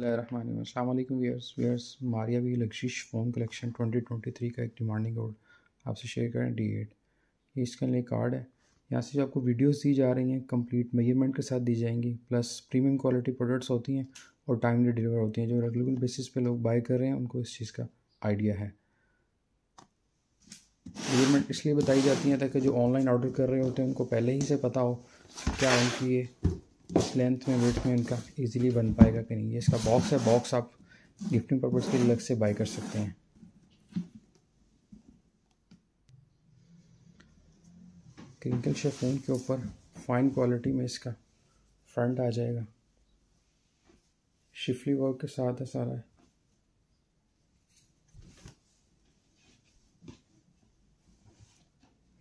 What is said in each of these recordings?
अल्लाम wears wears Maria B लग्जिश फ़ोन collection 2023 का एक डिमांडिंग कोड आपसे शेयर करें डी एट ये इसके लिए कार्ड है। यहाँ से जो आपको वीडियोस दी जा रही हैं कंप्लीट मेज़रमेंट के साथ दी जाएँगी प्लस प्रीमियम क्वालिटी प्रोडक्ट्स होती हैं और टाइमली डिलीवर होती हैं, जो रेगुलर बेसिस पे लोग बाय कर रहे हैं, उनको इस चीज़ का आइडिया है। मेज़रमेंट इसलिए बताई जाती हैं ताकि जो ऑनलाइन ऑर्डर कर रहे होते हैं, उनको पहले ही से पता हो क्या उनकी ये लेंथ में वेट में इनका इजीली बन पाएगा कि नहीं। ये इसका बॉक्स है। बॉक्स आप गिफ्टिंग पर्पज़ के लिए अलग से बाय कर सकते हैं। क्रिंकल शेफोन के ऊपर फाइन क्वालिटी में इसका फ्रंट आ जाएगा। शिफली वर्क के साथ है सारा। है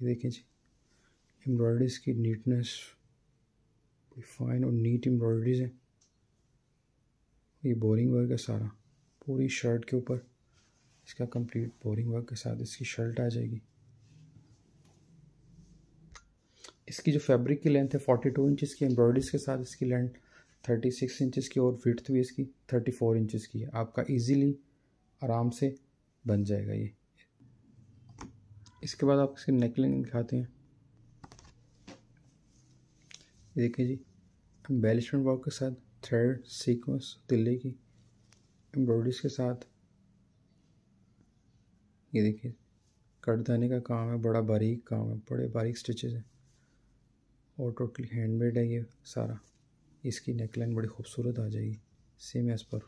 ये देखिए जी। एम्ब्रॉयडरीज की नीटनेस फाइन और नीट एम्ब्रॉयडरीज है। ये बोरिंग वर्क है सारा। पूरी शर्ट के ऊपर इसका कंप्लीट बोरिंग वर्क के साथ इसकी शर्ट आ जाएगी। इसकी जो फैब्रिक की लेंथ है फोर्टी टू इंचज़ की एम्ब्रॉयडरीज के साथ इसकी लेंथ थर्टी सिक्स इंचज़ की और फिट भी इसकी थर्टी फोर इंचज़ की है। आपका इजीली आराम से बन जाएगा ये। इसके बाद आप इसकी नेकलाइन दिखाते हैं। देखिए जी। एम्बेलिशमेंट वर्क के साथ थ्रेड सीक्वेंस तिल्ले की एम्ब्रॉयडरीज के साथ। ये देखिए, कट दाने का काम है, बड़ा बारीक काम है, बड़े बारीक स्टिचेस हैं। और टोटली हैंडमेड है ये सारा। इसकी नेकलाइन बड़ी खूबसूरत आ जाएगी सेम एज पर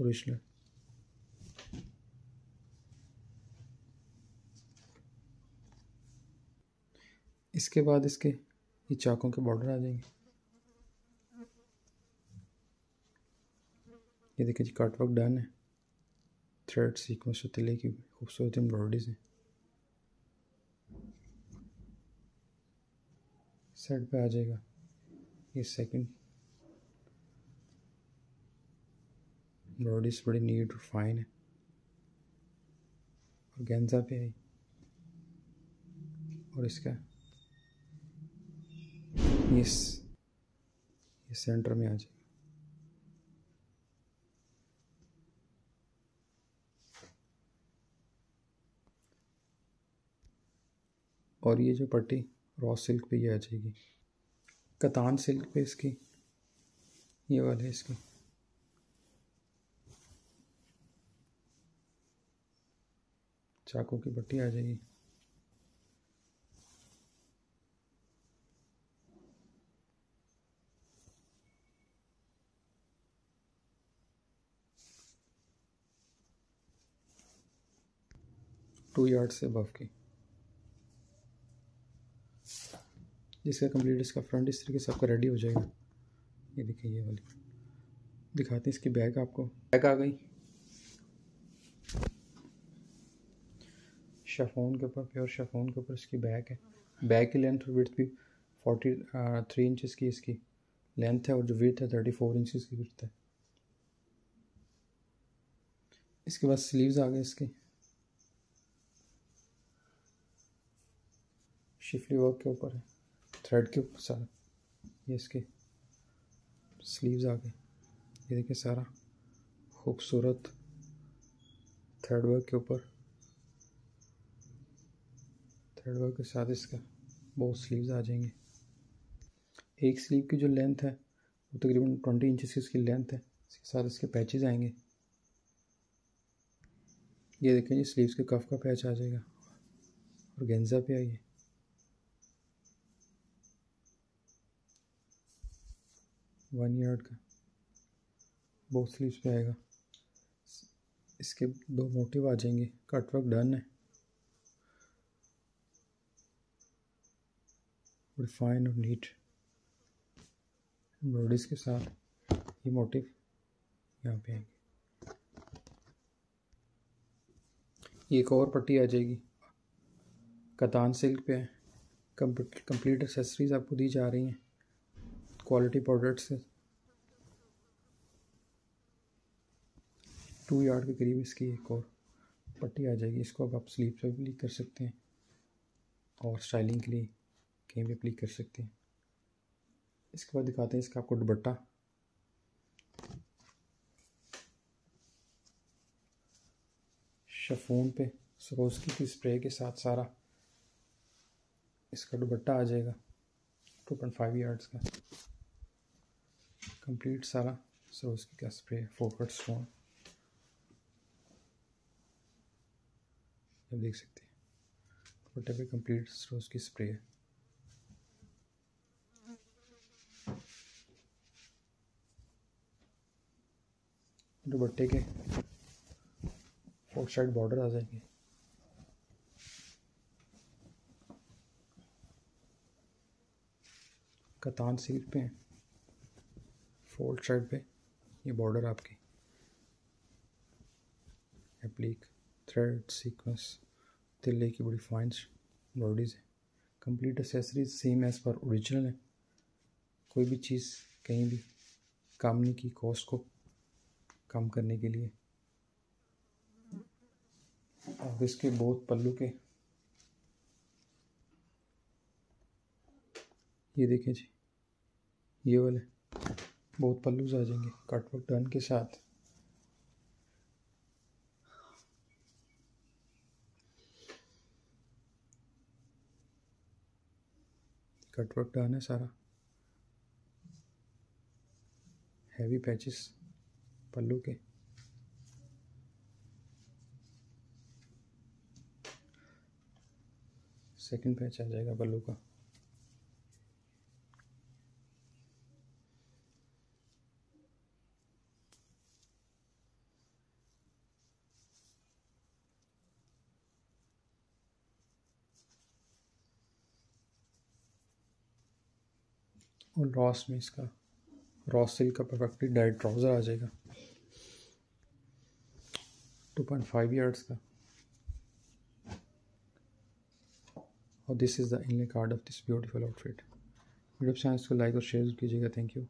ओरिजिनल इसके बाद इसके ये चाकों के बॉर्डर आ जाएँगे। ये देखिए जी कट वर्क डन है। थ्रेड सीक्वेंस से तिले की खूबसूरत एम्ब्रॉयडरीज हैं। साइड पे आ जाएगा। ये सेकंड एम्ब्रॉयडरीज बड़ी नीट और फाइन है। और गेंजा पे आई और इसका ये ये सेंटर में आ जाएगा। और ये जो पट्टी रॉ सिल्क पे ये आ जाएगी। कतान सिल्क पे इसकी, ये वाले इसकी। चाकू की पट्टी आ जाएगी। टू यार्ड से बफ की। जिसका कंप्लीट इसका फ्रंट इस तरीके से आपका रेडी हो जाएगा। ये देखिए, ये वाली। दिखाते हैं इसकी बैग आपको। बैग आ गई। शेफोन के ऊपर प्योर शेफोन के ऊपर इसकी बैग है। बैग की लेंथ और विथ भी फोर्टी थ्री इंचज़ की इसकी लेंथ है और जो विथ है थर्टी फोर इंचज़ की विथ है। इसके बाद स्लीव्स आ गए इसके। शिफली वर्क के ऊपर है। थ्रेड के सारा। ये इसके स्लीव्स आ गए। ये देखिए सारा खूबसूरत थ्रेड वर्क के ऊपर। थ्रेड वर्क के साथ इसका बहुत स्लीव्स आ जाएँगे। एक स्लीव की जो लेंथ है, वो तकरीबन ट्वेंटी इंचज़ की इसकी लेंथ है। इसके साथ इसके पैचेस आएँगे। ये देखें जी स्लीव्स के कफ का पैच आ जाएगा। और गेंजा पे आइए वन यार्ड का। बहुत स्लीव्स पे आएगा। इसके दो मोटिव आ जाएँगे। कट वर्क डन है। फाइन और नीट एम्ब्रॉयडरीज के साथ ये मोटिव यहाँ पे आएँगे। एक और पट्टी आ जाएगी। कतान सिल्क पे है। कंप्लीट एसेसरीज आपको दी जा रही हैं। क्वालिटी प्रोडक्ट्स टू यार्ड के करीब इसकी एक और पट्टी आ जाएगी। इसको अब आप स्लीप पर भी कर सकते हैं और स्टाइलिंग के लिए कहीं भी क्लिक कर सकते हैं। इसके बाद दिखाते हैं इसका आपको दुपट्टा। शफोन पे सरोजकी की स्प्रे के साथ सारा इसका दुपट्टा आ जाएगा। टू पॉइंट फाइव यार्ड्स का। कंप्लीट सारा सरोस्की का स्प्रे फोकट स्टोन अब देख सकते हैं। दुपट्टे पे कंप्लीट सरोस्की स्प्रे है। दुपट्टे के फोर साइड बॉर्डर आ जाएँगे। कतान सिल्क पे फोल्ड साइड पे, ये बॉर्डर आपकी। एप्लीक थ्रेड सीक्वेंस तिल्ले की बड़ी फाइन बॉडीज़ है। कंप्लीट एसेसरीज सेम एज़ पर ओरिजिनल है। कोई भी चीज़, कहीं भी, काम नहीं की कॉस्ट को, कम करने के लिए। और इसके बहुत पल्लू के। ये देखें जी, ये वाले। बहुत पल्लूज आ जाएँगे कट वर्क डन के साथ। कट वर्क डन है सारा। हैवी पैचेस पल्लू के। सेकंड पैच आ जाएगा पल्लू का। और रॉस में इसका रॉस सिल्क का परफेक्टली डाइट ट्राउज़र आ जाएगा। टू पॉइंट फाइव ईयर्स का। और this is the inlay card of this beautiful outfit video science को लाइक और शेयर कीजिएगा। Thank you